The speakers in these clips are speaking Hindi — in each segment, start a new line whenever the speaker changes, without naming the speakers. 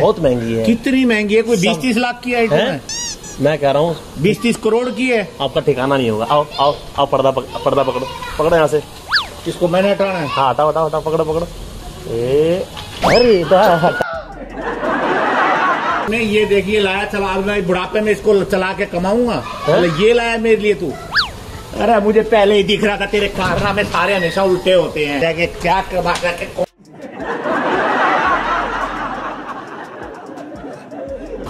बहुत महँगी है।
कितनी महँगी है? कोई बीस तीस लाख की आइटम
है? मैं कह रहा हूँ
बीस तीस करोड़ की है।
आपका ठिकाना नहीं होगा। आओ आओ आओ पर्दा पक, पर्दा पकड़ो। पकड़ो यहाँ से।
इसको मैंने हटाना है।
हाँ हटाओ हटाओ हटाओ पकड़ो पकड़ो। ए अरे
नहीं ये देखिए लाया चला मैं बुढ़ापे में इसको चला के कमाऊँगा। पहले ये लाया मेरे लिए तू। अरे मुझे पहले ही दिख रहा था तेरे कारना में सारे हमेशा उल्टे होते हैं। क्या कमा करके
हाँ ये बात सुनो
क्या? क्या?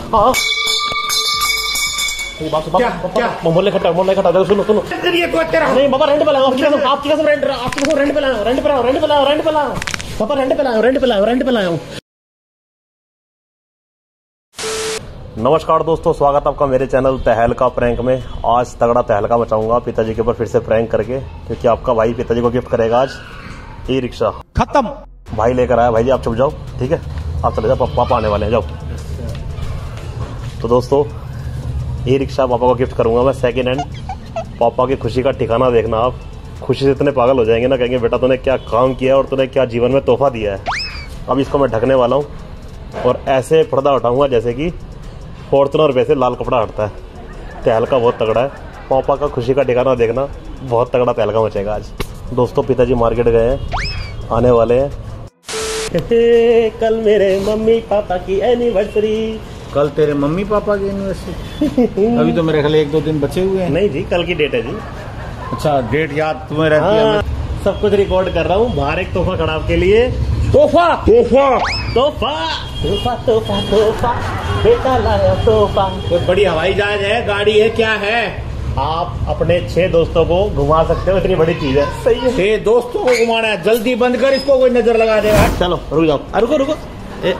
मोहल्ले खट्टा मोहल्ले देखो सुनो सुनो।
ये तेरा?
नहीं बाबा रेंट पे लगाओ आपकी कसम आपकी कसम रेंट आपकी कसम रेंट पे लाओ रेंट पे लाओ रेंट पे लाओ रेंट पे लाओ। पापा रेंट पे लाओ रेंट पे लाओ रेंट पे लाओ। नमस्कार दोस्तों स्वागत है आपका मेरे चैनल तहलका प्रैंक में। आज तगड़ा तहलका मचाऊँगा पिताजी के ऊपर फिर से प्रैंक करके क्योंकि आपका भाई पिताजी को गिफ्ट करेगा आज ई रिक्शा
खत्म।
भाई लेकर आया भाई जी आप चुप जाओ ठीक है? आप चले जाओ पापा आने वाले हैं जाओ। तो दोस्तों, ये रिक्शा पापा को गिफ्ट करूँगा मैं सेकेंड हैंड पापा की खुशी का ठिकाना देखना आप। खुशी से इतने पागल हो जाएँगे ना, कहेंगे, बेटा, तूने क्या काम किया और तूने क्या जीवन में तोहफा दिया है? अब इसको मैं ढकने वाला हूँ और ऐसे पर्दा उठाऊँगा जैसे कि फॉर्चुनर पे से लाल कपड़ा हटता है। तहलका बहुत तगड़ा है। पापा का खुशी का ठिकाना देखना, बहुत तगड़ा तहलका मचेगा आज। दोस्तों, पिताजी मार्केट गए हैं, आने वाले हैं। कल मेरे मम्मी पापा की एनिवर्सरी
कल तेरे मम्मी पापा की यूनिवर्सिटी अभी तो मेरे ख्याल एक दो दिन बचे हुए हैं।
नहीं जी कल की डेट है जी।
अच्छा डेट याद तुम्हें रहती
हाँ,
है
सब कुछ रिकॉर्ड कर रहा हूँ बाहर एक तोहफा खड़ा आपके लिए।
तोहफा? तोहफा।
तोहफा। तोहफा तोहफा तोहफा। बेटा लाया तोहफा।
कोई बड़ी हवाई जहाज़ है गाड़ी है क्या है?
आप अपने छह दोस्तों को घुमा सकते हो इतनी बड़ी चीज़ है। सही है।
छह दोस्तों को घुमाना है जल्दी बंद कर इसको कोई नज़र लगा देगा।
चलो रुक जाओ। रुको रुको। ए,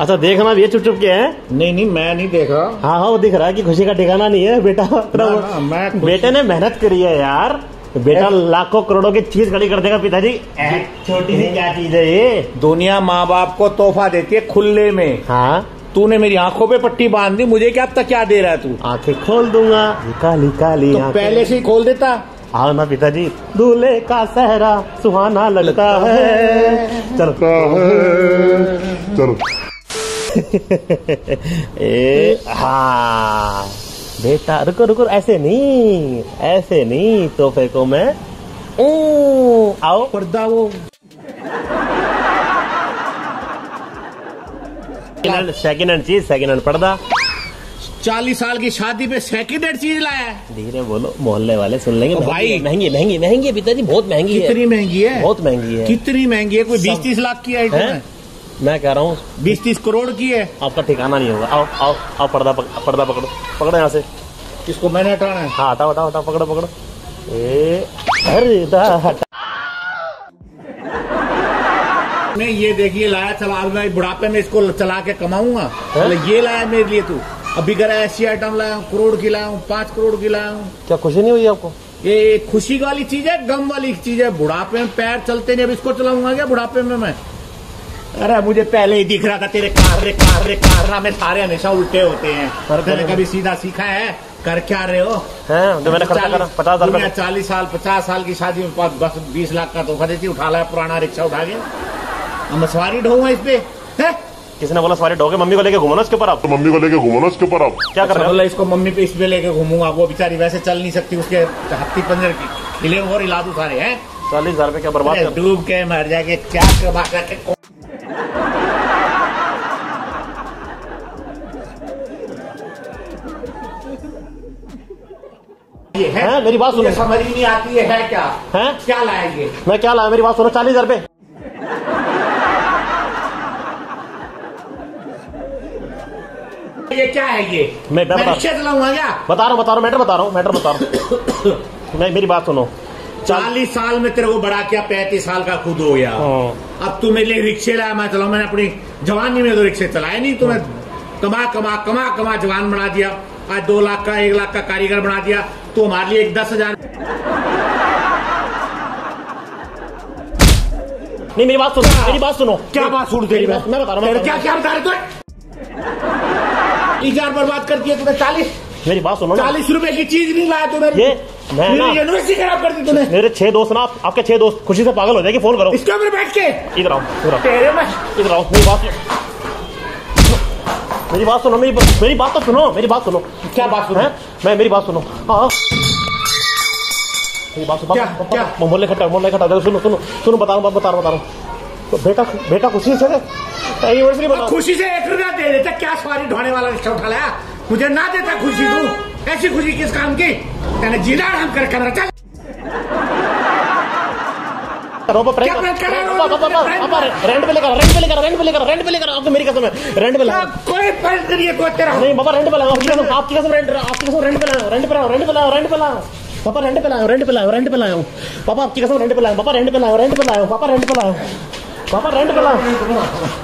अच्छा देखना भी है चुप चुप के हैं।
नहीं नहीं मैं नहीं देख रहा।
हाँ हाँ वो दिख रहा है कि खुशी का ठिकाना नहीं है बेटा।
ना, ना, मैं
बेटे ने मेहनत करी है यार। बेटा लाखों करोड़ों की चीज़ खड़ी कर देगा पिताजी। छोटी सी क्या चीज़ है ये?
दुनिया माँ बाप को तोहफा देती है खुले में।
हाँ।
तूने मेरी आँखों पे पट्टी बाँध दी मुझे क्या अब तक क्या दे रहा है तू?
आँखें खोल दूँगा। काली काली
तो पहले से ही खोल देता।
आओ ना पिताजी। दूल्हे का सहरा सुहाना लगता है। चलो।
चलो।
ए हाँ। बेटा रुको रुको ऐसे नहीं ऐसे नहीं तोहफे को मैं आओ।
पर्दा वो।
सेकेंड हैंड चीज़ सेकेंड हैंड पर्दा।
चालीस साल की शादी पे सेकंड हैंड चीज़ लाया है।
धीरे बोलो मोहल्ले वाले सुन लेंगे।
ओ भाई।
महँगी महँगी महँगी है पिताजी बहुत महँगी है।
कितनी महँगी है?
बहुत महँगी है।
कितनी महँगी है? कोई बीस तीस लाख की आइटम
हैं? मैं कह रहा हूँ
बीस तीस करोड़ की है।
आपका ठिकाना नहीं होगा। आओ आओ आओ पर्दा पक, पर्दा पकड़ो। पकड़ो यहाँ से।
इसको मैंने हटाना है।
हाँ हटाओ हटाओ हटाओ पकड़ो पकड़ो। ए अरे दा, हटा।
नहीं ये देखिए लाया चला अब मैं बुढ़ापे में इसको चला के कमाऊँगा। पहले ये लाया मेरे लिए तू। अभी है ऐसी आइटम लाया हूँ करोड़ की लाया हूँ पाँच करोड़ की लाया हूँ।
क्या खुशी नहीं हुई आपको?
ये खुशी वाली चीज़ है गम वाली चीज़ है। बुढ़ापे में पैर चलते नहीं अब इसको चलाऊँगा क्या बुढ़ापे में मैं? अरे मुझे पहले ही दिख रहा था तेरे कार रे कार रे कारना में सारे हमेशा उल्टे होते हैं।
पर
मैंने कभी सीधा सीखा है कर क्या रहे हो?
हैं जो मैंने खर्चा करा पचास हज़ार
चालीस साल पचास साल की शादी में पाँच- बस बीस लाख का तोहफा देती उठा लाया पुराना रिक्शा उठा के। अब मैं सवारी ढोऊँगा इस पे हैं?
किसी ने बोला सवारी डोगे मम्मी को लेके घूमो ना उसके ऊपर आप
तो मम्मी को लेके घूमो ना उसके ऊपर आप
क्या कर
अच्छा,
रहे हो?
बोला इसको मम्मी पे इस पे लेके घूमूँगा वो बेचारी वैसे चल नहीं सकती उसके हत्ती पंजर खिले और हिला दूँ सारे हैं?
चालीस हज़ार रुपए क्या बर्बाद
डूब के मर जाके क्या कमा करके ये है?
हैं? मेरी बात सुनो।
समझ ही नहीं आती है, है क्या?
हैं?
क्या लाएँगे?
मैं क्या लाया मेरी बात सुनो चालीस हज़ार रुपए।
ये क्या है ये?
मैं बता-
रिक्शा चलाऊँगा क्या?
बता रहा हूँ बता रहा हूँ मैटर बता रहा हूँ मैटर बता रहा हूँ। मैं मेरी बात सुनो।
चालीस साल में तेरे को बड़ा किया पैंतीस साल का खुद हो गया।
हाँ।
अब तू मेरे लिए रिक्शे लाया मैं चलाऊ मैंने अपनी जवानी में तो रिक्शे चलाए नहीं तुम्हें कमा कमा कमा कमा जवान बना दिया। आज दो लाख का एक लाख का कारीगर बना दिया तो हमारे लिए एक दस हज़ार।
नहीं मेरी बात सुनो मेरी बात सुनो।
क्या बात सुन तेरी
मैं मैं बता रहा हूँ बता
क्या क्या बता रहे तू? हज़ार बर्बाद कर दिया तूने चालीस।
मेरी बात सुनो
चालीस रुपए की चीज़ नहीं लाया तूने।
ये
यूनिवर्सिटी खराब कर दी तूने।
मेरे छह दोस्त ना आपके छह दोस्त खुशी से पागल हो जाएगी फ़ोन करो।
इसके ऊपर बैठ के।
इधर आओ इधर आओ।
तेरे में
इधर आओ मेरी बात। मेरी बात सुनो मेरी मेरी बात तो सुनो मेरी बात सुनो।
क्या बात सुनो?
हैं? मैं मेरी बात सुनो। हाँ मेरी बात सुनो मोहल्ले खट्टा मोहल्ले खट्टा। सुनो सुनो सुनो बता रहा हूँ बता रहा हूँ बता रहा हूँ। तो बेटा बेटा खुशी से एनिवर्सरी बता
खुशी से एक रुपया दे देता क्या सवारी ढोने वाला रिक्शा उठा लाया? मुझे ना देता खुशी तू। ऐसी खुशी किस काम की? जिला हम कर कर चल।
पापा
क्या हो?
रेंट पे लेकर रेंट पे लेकर रेंट पे लेकर रेंट पे लेकर आपको मेरी कसम है रेंट पे लगा
कोई फ़र्क नहीं है कोई तेरा
नहीं पापा रेंट पे लगाओ आपकी कसम आपकी कसम रेंट आपकी कसम रेंट पे लाओ रेंट पे लाओ रेंट पे लाओ रेंट पे लाओ पापा रेंट पे लाओ रेंट पे लाओ रेंट पे लाओ पापा आपकी कसम रेंट पे लाओ पापा रेंट पे लाओ रेंट पे लाओ पापा रेंट पे लाओ पापा रेंट पे लाओ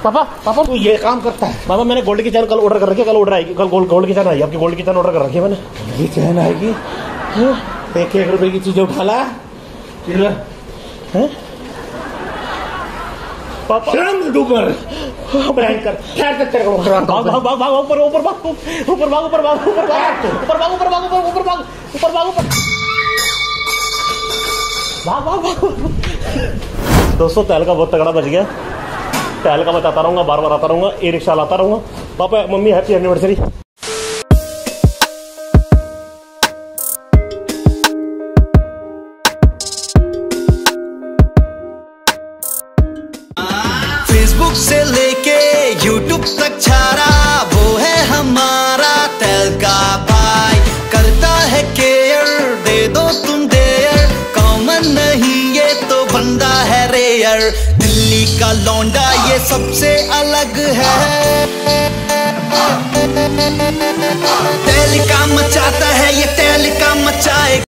पापा पापा
तू ये काम करता है
पापा मैंने गोल्ड की चैन कल ऑर्डर कर रखी है कल ऑर्डर आएगी कल गोल्ड गोल्ड की चैन आई आपकी गोल्ड की चैन ऑर्डर कर रखी है मैंने
ये चैन आएगी एक एक रुपए की चीज़ उठा ला
हैं पापा।
रंग डूबर भयंकर। ठहर तक तेरे को उतराता
भाग। भाग भाग भाग ऊपर ऊपर भाग ऊपर भाग ऊपर भाग ऊपर भाग। ऊपर भाग ऊपर भाग ऊपर ऊपर भाग ऊपर भाग ऊपर। भाग भाग भाग। दोस्तों तेल का बहुत तगड़ा बच गया। तेल का आता रहूँगा बार बार आता रहूँगा ई रिक्शा लाता रहूँगा। पापा मम्मी हैप्पी एनिवर्सरी
बंदा है रेयर, दिल्ली का लौंडा, ये सबसे अलग है। तेल का मचाता है, ये तेल का मचाए